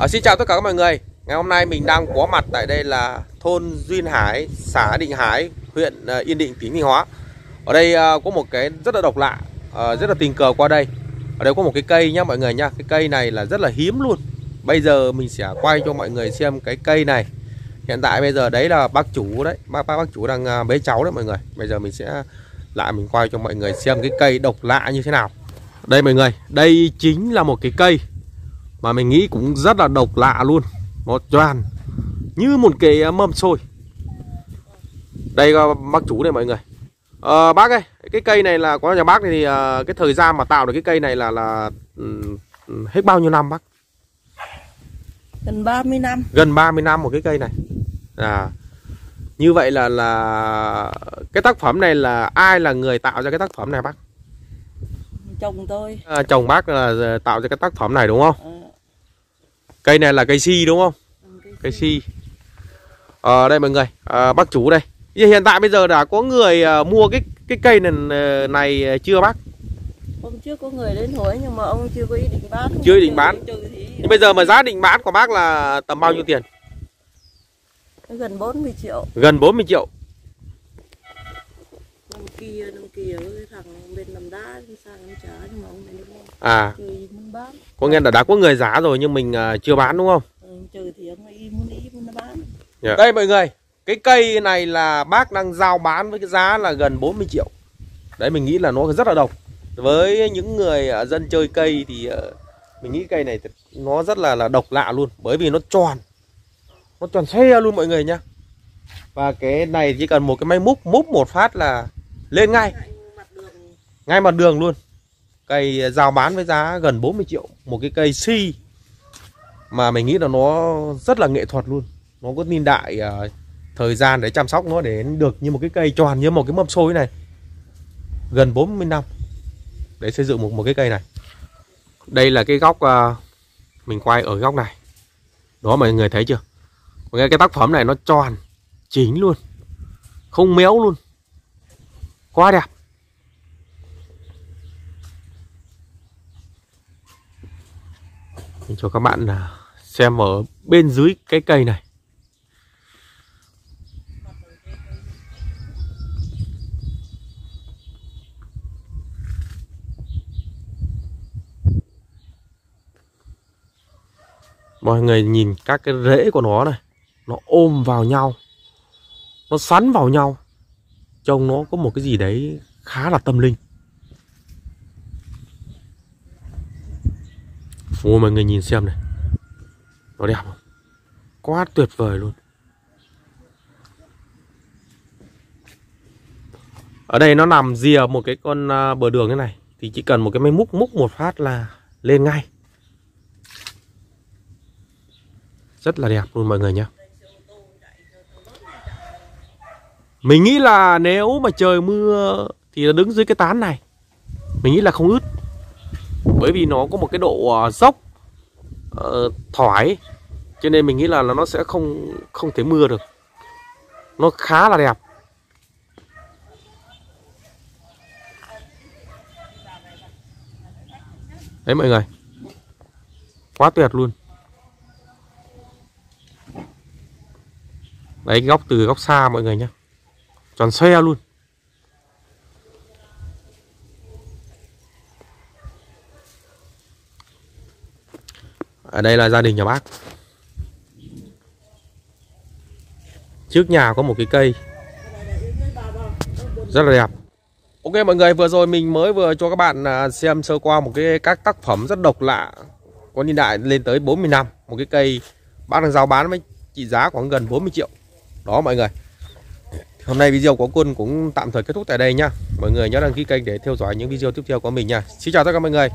À, xin chào tất cả các mọi người. Ngày hôm nay mình đang có mặt tại đây là thôn Duyên Hải, xã Định Hải, huyện ờ, Yên Định, tỉnh Thanh Hóa. Ở đây à, có một cái rất là độc lạ, à, rất là tình cờ qua đây. Ở đây có một cái cây nhá mọi người nhá. Cái cây này là rất là hiếm luôn. Bây giờ mình sẽ quay cho mọi người xem cái cây này. Hiện tại bây giờ đấy là bác chủ đấy Bác, bác, bác chủ đang bế cháu đấy mọi người. Bây giờ mình sẽ lại mình quay cho mọi người xem cái cây độc lạ như thế nào. Đây mọi người, đây chính là một cái cây mà mình nghĩ cũng rất là độc lạ luôn. Nó tròn Như một cái à, mâm xôi. Đây có bác chủ đây mọi người. À, Bác ơi Cái cây này là có nhà bác này thì à, Cái thời gian mà tạo được cái cây này là là Hết bao nhiêu năm bác? Gần 30 năm. Gần 30 năm một cái cây này. À, Như vậy là là Cái tác phẩm này là Ai là người tạo ra cái tác phẩm này bác Chồng tôi à, Chồng bác là tạo ra cái tác phẩm này đúng không à, Cây này là cây si đúng không? cái, Cây si. Ờ đây mọi người, à, bác chủ đây. Hiện tại bây giờ đã có người à, mua cái cái cây này, này chưa bác? Hôm trước có người đến hỏi nhưng mà ông chưa có ý định bán Chưa ý định bán. Thì Nhưng bây giờ mà giá định bán của bác là tầm bao nhiêu tiền? Gần 40 triệu Gần 40 triệu. Kia, năm kia với cái thằng bên nằm đá sang em trả nhưng mà ông này mua À, thì muốn bán có nghĩa là đã có người giá rồi nhưng mình à, chưa bán đúng không? ừ, Trừ thì ông ấy muốn ý muốn nó bán Dạ. Đây mọi người, cái cây này là bác đang giao bán với cái giá là gần 40 triệu. Đấy mình nghĩ là nó rất là độc. Với những người à, dân chơi cây thì à, mình nghĩ cây này nó rất là là độc lạ luôn, bởi vì nó tròn. Nó tròn xe luôn mọi người nhá. Và cái này chỉ cần một cái máy múc múc một phát là lên ngay, ngay mặt đường luôn. Cây giao bán với giá gần 40 triệu, một cái cây si mà mình nghĩ là nó rất là nghệ thuật luôn. Nó có niên đại uh, thời gian để chăm sóc nó để được như một cái cây tròn như một cái mâm xôi này. Gần 40 năm để xây dựng một một cái cây này. Đây là cái góc uh, mình quay ở góc này. Đó mọi người thấy chưa? Cái cái tác phẩm này nó tròn chính luôn. Không méo luôn quá đẹp. Cho các bạn à, xem ở bên dưới cái cây này. Mọi người nhìn các cái rễ của nó này, nó ôm vào nhau, nó xoắn vào nhau trông nó có một cái gì đấy khá là tâm linh. Ồ, mọi người nhìn xem này. Nó đẹp không? Quá tuyệt vời luôn. Ở đây nó nằm rìa một cái con à, bờ đường thế này. Thì chỉ cần một cái máy múc múc một phát là lên ngay. Rất là đẹp luôn mọi người nhé. Mình nghĩ là nếu mà trời mưa thì nó đứng dưới cái tán này. Mình nghĩ là không ướt. Bởi vì nó có một cái độ à, dốc uh, thoải. Cho nên mình nghĩ là nó sẽ không không thể mưa được. Nó khá là đẹp. Đấy mọi người. Quá tuyệt luôn. Đấy góc từ góc xa mọi người nhé tròn xe luôn. Ở đây là gia đình nhà bác. Trước nhà có một cái cây. Rất là đẹp. Ok mọi người, vừa rồi mình mới vừa cho các bạn à, xem sơ qua một cái các tác phẩm rất độc lạ. Có niên đại lên tới 40 năm. Một cái cây bác đang giao bán với trị giá khoảng gần 40 triệu. Đó mọi người hôm nay video của quân cũng tạm thời kết thúc tại đây nhá mọi người nhớ đăng ký kênh để theo dõi những video tiếp theo của mình nha. Xin chào tất cả mọi người.